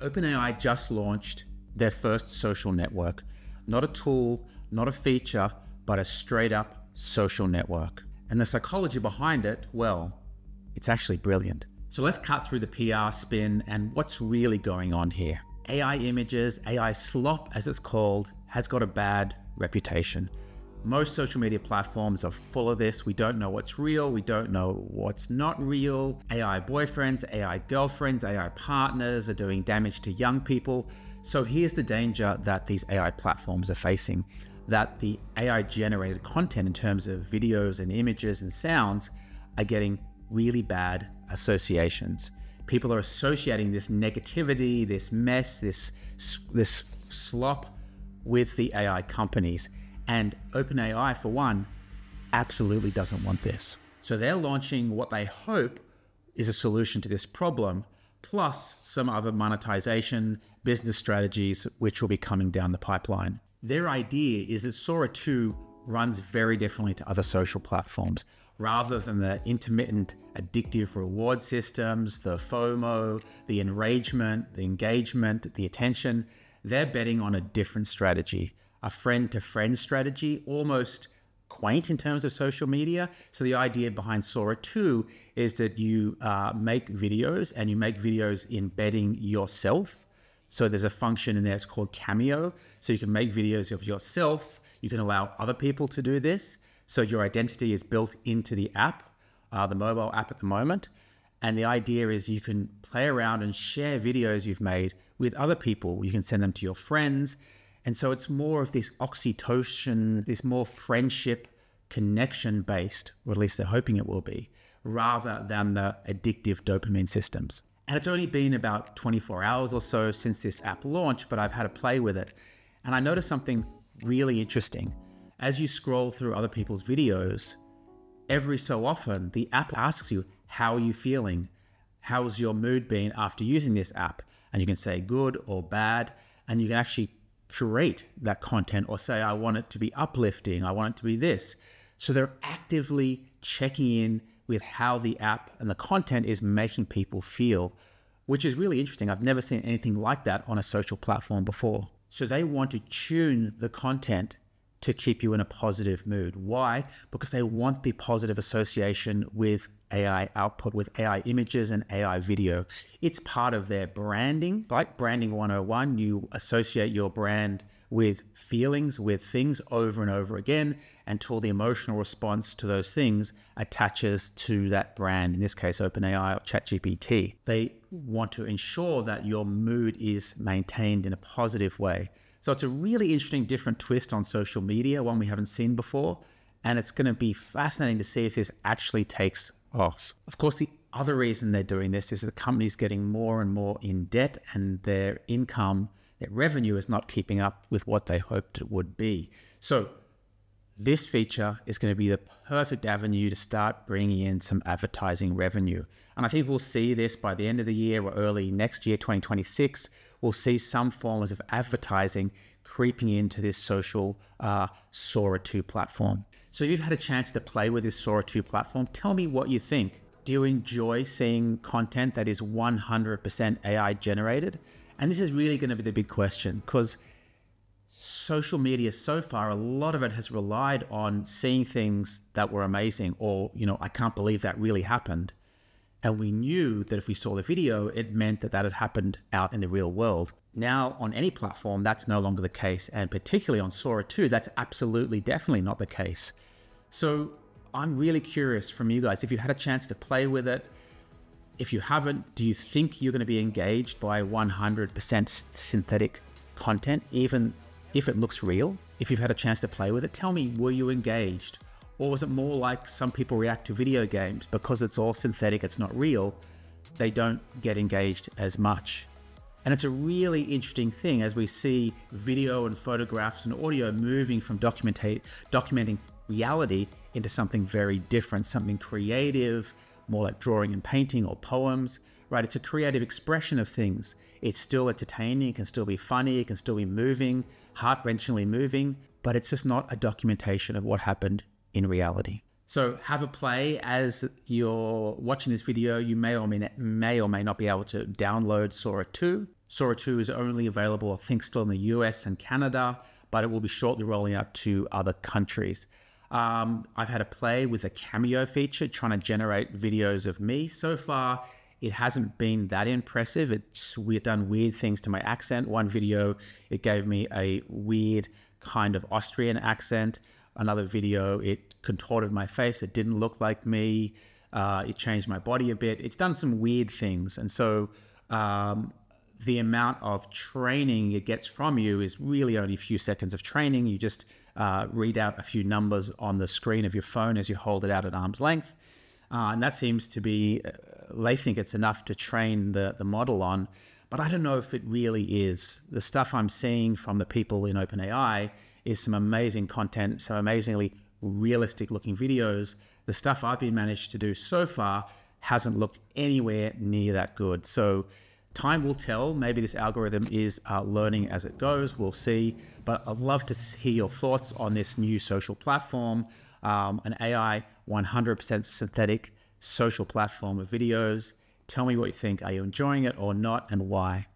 OpenAI just launched their first social network. Not a tool, not a feature, but a straight up social network. And the psychology behind it, well, it's actually brilliant. So let's cut through the PR spin and what's really going on here. AI images, AI slop, as it's called, has got a bad reputation. Most social media platforms are full of this. We don't know what's real. We don't know what's not real. AI boyfriends, AI girlfriends, AI partners are doing damage to young people. So here's the danger that these AI platforms are facing that the AI generated content in terms of videos and images and sounds are getting really bad associations. People are associating this negativity, this mess, this this slop with the AI companies. And OpenAI, for one, absolutely doesn't want this. So they're launching what they hope is a solution to this problem, plus some other monetization, business strategies, which will be coming down the pipeline. Their idea is that Sora 2 runs very differently to other social platforms. Rather than the intermittent addictive reward systems, the FOMO, the enragement, the engagement, the attention, they're betting on a different strategy a friend to friend strategy, almost quaint in terms of social media. So the idea behind Sora 2 is that you uh, make videos and you make videos embedding yourself. So there's a function in there, it's called Cameo. So you can make videos of yourself. You can allow other people to do this. So your identity is built into the app, uh, the mobile app at the moment. And the idea is you can play around and share videos you've made with other people. You can send them to your friends. And so it's more of this oxytocin, this more friendship connection based, or at least they're hoping it will be, rather than the addictive dopamine systems. And it's only been about 24 hours or so since this app launched, but I've had a play with it. And I noticed something really interesting. As you scroll through other people's videos, every so often the app asks you, How are you feeling? How's your mood been after using this app? And you can say good or bad, and you can actually curate that content or say, I want it to be uplifting, I want it to be this. So they're actively checking in with how the app and the content is making people feel, which is really interesting. I've never seen anything like that on a social platform before. So they want to tune the content to keep you in a positive mood. Why? Because they want the positive association with AI output, with AI images and AI video. It's part of their branding. Like Branding 101, you associate your brand with feelings, with things over and over again until the emotional response to those things attaches to that brand, in this case, OpenAI or ChatGPT. They want to ensure that your mood is maintained in a positive way. So it's a really interesting, different twist on social media, one we haven't seen before. And it's going to be fascinating to see if this actually takes Of course, the other reason they're doing this is the company's getting more and more in debt and their income, their revenue is not keeping up with what they hoped it would be. So this feature is going to be the perfect avenue to start bringing in some advertising revenue. And I think we'll see this by the end of the year or early next year, 2026. We'll see some forms of advertising creeping into this social uh, Sora 2 platform. So you've had a chance to play with this Sora 2 platform. Tell me what you think. Do you enjoy seeing content that is 100% AI generated? And this is really going to be the big question because social media so far, a lot of it has relied on seeing things that were amazing or, you know, I can't believe that really happened. And we knew that if we saw the video, it meant that that had happened out in the real world. Now, on any platform, that's no longer the case. And particularly on Sora 2, that's absolutely, definitely not the case. So I'm really curious from you guys if you had a chance to play with it. If you haven't, do you think you're going to be engaged by 100% synthetic content, even if it looks real, if you've had a chance to play with it, tell me, were you engaged? Or was it more like some people react to video games because it's all synthetic, it's not real, they don't get engaged as much? And it's a really interesting thing as we see video and photographs and audio moving from documenting reality into something very different, something creative, more like drawing and painting or poems right? It's a creative expression of things. It's still entertaining, it can still be funny, it can still be moving, heart wrenchingly moving, but it's just not a documentation of what happened in reality. So have a play as you're watching this video. You may or may, may or may not be able to download Sora 2. Sora 2 is only available, I think, still in the US and Canada, but it will be shortly rolling out to other countries. Um, I've had a play with a cameo feature trying to generate videos of me. So far, it hasn't been that impressive. It's we've done weird things to my accent. One video, it gave me a weird kind of Austrian accent. Another video, it contorted my face. It didn't look like me. Uh, it changed my body a bit. It's done some weird things. And so um, the amount of training it gets from you is really only a few seconds of training. You just uh, read out a few numbers on the screen of your phone as you hold it out at arm's length. Uh, and that seems to be, uh, they think it's enough to train the, the model on. But I don't know if it really is. The stuff I'm seeing from the people in OpenAI is some amazing content, some amazingly realistic looking videos. The stuff I've been managed to do so far hasn't looked anywhere near that good. So time will tell. Maybe this algorithm is uh, learning as it goes. We'll see. But I'd love to hear your thoughts on this new social platform, um, an AI 100% synthetic social platform of videos. Tell me what you think. Are you enjoying it or not, and why?